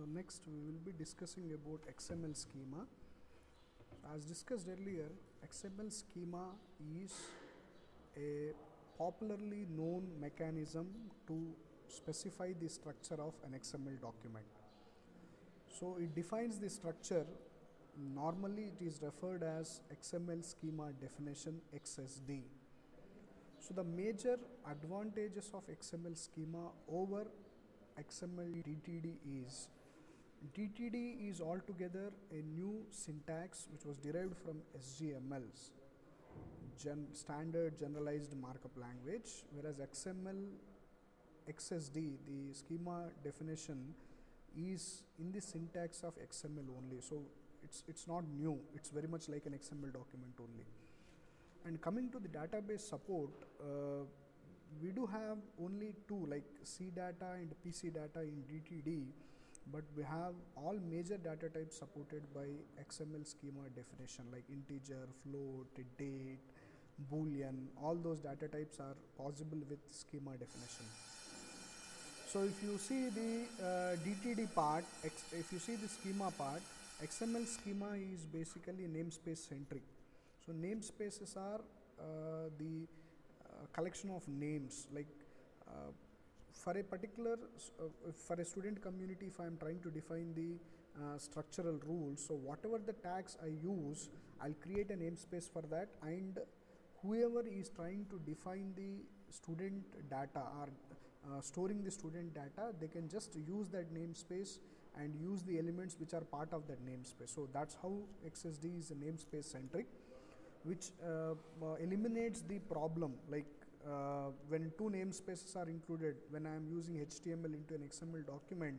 So next we will be discussing about XML schema. As discussed earlier, XML schema is a popularly known mechanism to specify the structure of an XML document. So it defines the structure. Normally it is referred as XML schema definition XSD. So the major advantages of XML schema over XML DTD is DTD is altogether a new syntax which was derived from SGMLs, gen standard generalized markup language, whereas XML XSD, the schema definition, is in the syntax of XML only. So it's it's not new. It's very much like an XML document only. And coming to the database support, uh, we do have only two like C data and PC data in DTD, but we have all major data types supported by XML schema definition like integer, float, date, boolean. All those data types are possible with schema definition. So if you see the uh, DTD part, if you see the schema part, XML schema is basically namespace centric. So namespaces are uh, the uh, collection of names like uh, for a particular uh, for a student community if I am trying to define the uh, structural rules so whatever the tags I use I'll create a namespace for that and whoever is trying to define the student data or uh, storing the student data they can just use that namespace and use the elements which are part of that namespace. So that's how XSD is namespace centric which uh, uh, eliminates the problem like uh, when two namespaces are included when I am using HTML into an XML document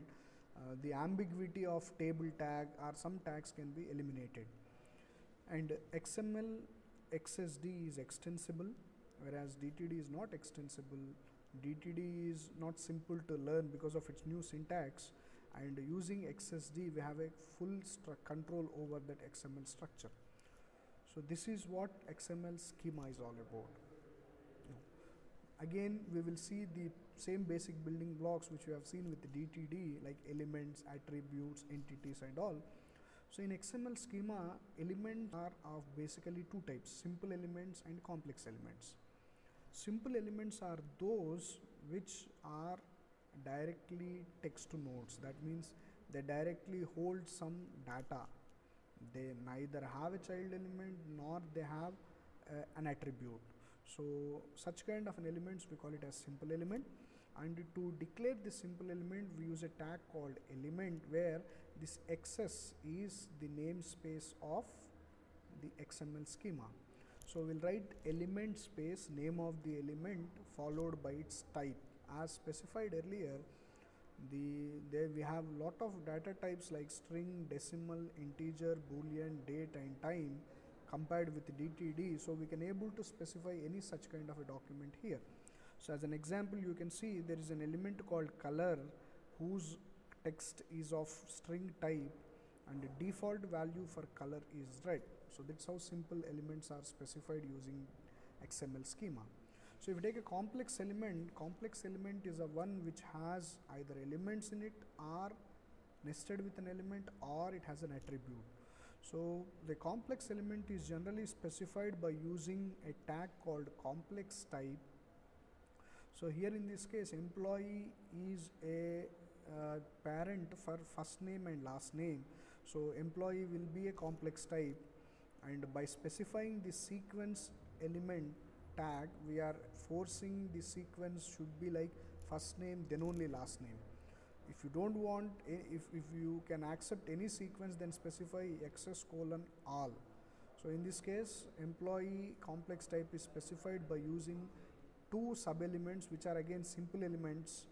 uh, the ambiguity of table tag or some tags can be eliminated. And XML XSD is extensible whereas DTD is not extensible. DTD is not simple to learn because of its new syntax. And using XSD we have a full control over that XML structure. So this is what XML schema is all about. Again, we will see the same basic building blocks which we have seen with the DTD like elements, attributes, entities and all. So in XML schema, elements are of basically two types, simple elements and complex elements. Simple elements are those which are directly text nodes. That means they directly hold some data they neither have a child element nor they have uh, an attribute so such kind of an elements we call it as simple element. And to declare this simple element we use a tag called element where this xs is the namespace of the xml schema. So we'll write element space name of the element followed by its type. As specified earlier the there we have lot of data types like string decimal integer boolean date and time compared with dtd so we can able to specify any such kind of a document here. So as an example you can see there is an element called color whose text is of string type and the default value for color is red. So that's how simple elements are specified using xml schema. So if you take a complex element, complex element is a one which has either elements in it or nested with an element or it has an attribute. So the complex element is generally specified by using a tag called complex type. So here in this case employee is a uh, parent for first name and last name. So employee will be a complex type and by specifying the sequence element tag we are forcing the sequence should be like first name then only last name if you don't want if, if you can accept any sequence then specify xs colon all. So in this case employee complex type is specified by using two sub elements which are again simple elements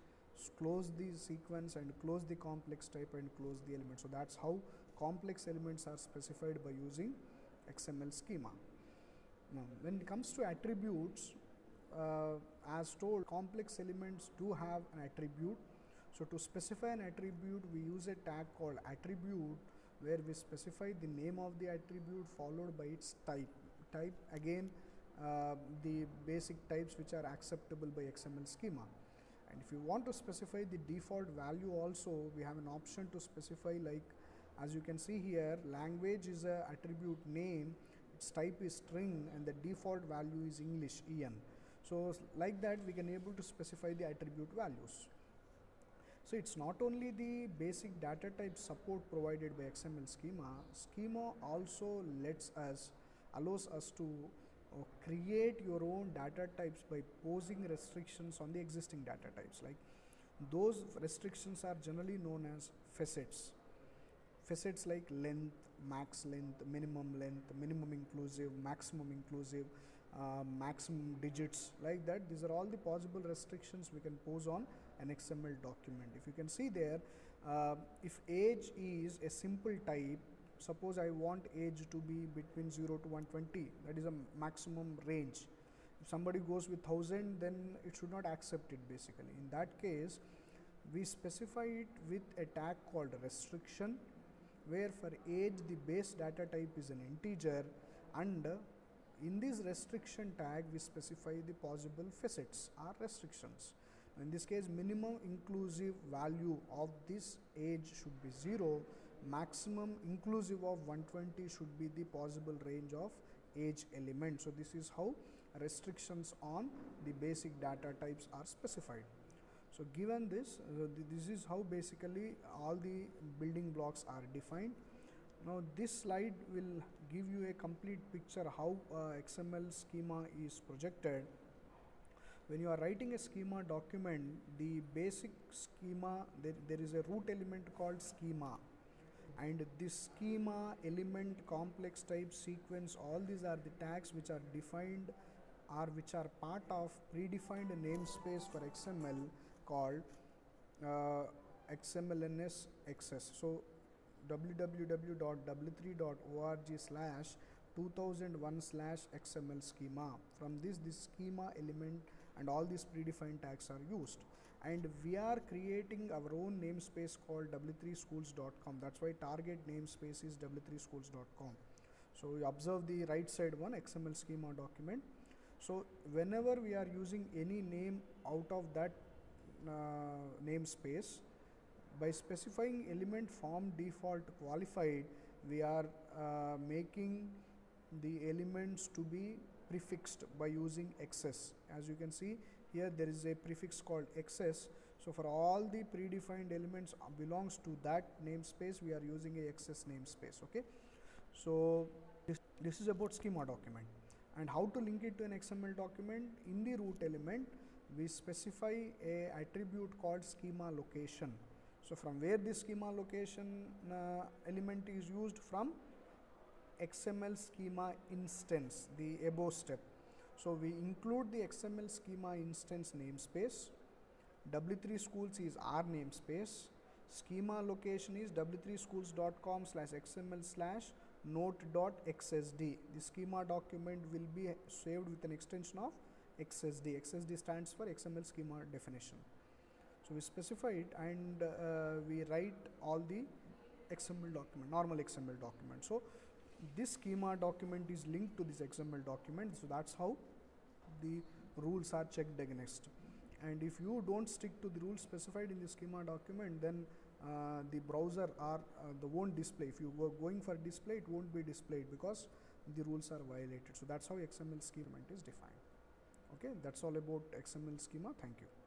close the sequence and close the complex type and close the element. So that's how complex elements are specified by using xml schema. Now, when it comes to attributes, uh, as told, complex elements do have an attribute. So, to specify an attribute, we use a tag called attribute where we specify the name of the attribute followed by its type. Type again uh, the basic types which are acceptable by XML schema. and if you want to specify the default value also we have an option to specify like as you can see here language is a attribute name its type is string and the default value is english en so like that we can able to specify the attribute values so it's not only the basic data type support provided by xml schema. Schema also lets us allows us to uh, create your own data types by posing restrictions on the existing data types. Like those restrictions are generally known as facets. Facets like length max length minimum length minimum inclusive maximum inclusive uh, maximum digits. Like that these are all the possible restrictions we can pose on an xml document. If you can see there uh, if age is a simple type suppose I want age to be between 0 to 120 that is a maximum range. If somebody goes with 1000 then it should not accept it basically. In that case we specify it with a tag called restriction where for age the base data type is an integer and in this restriction tag we specify the possible facets or restrictions in this case minimum inclusive value of this age should be 0 maximum inclusive of 120 should be the possible range of age element. So, this is how restrictions on the basic data types are specified. So, given this, uh, this is how basically all the building blocks are defined. Now, this slide will give you a complete picture how uh, XML schema is projected. When you are writing a schema document, the basic schema, there, there is a root element called schema. And this schema element complex type sequence all these are the tags which are defined or which are part of predefined namespace for xml called uh, xmlns xs so www.w3.org slash 2001 slash xml schema. From this this schema element and all these predefined tags are used. And we are creating our own namespace called w3schools.com that's why target namespace is w3schools.com so you observe the right side one xml schema document. So whenever we are using any name out of that uh, namespace by specifying element form default qualified we are uh, making the elements to be prefixed by using xs as you can see here there is a prefix called xs so for all the predefined elements uh, belongs to that namespace we are using a xs namespace okay? So this, this is about schema document. And how to link it to an xml document? In the root element we specify a attribute called schema location. So from where this schema location uh, element is used? From xml schema instance the above step so we include the XML schema instance namespace. W3 schools is our namespace. Schema location is w3schools.com slash xml slash note.xsd. The schema document will be saved with an extension of XSD. XSD stands for XML schema definition. So we specify it and uh, we write all the XML document, normal XML document. So this schema document is linked to this XML document. So that's how the rules are checked against. And if you don't stick to the rules specified in the schema document, then uh, the browser are uh, the won't display. If you were going for display, it won't be displayed because the rules are violated. So that's how XML schema is defined. Okay, that's all about XML schema. Thank you.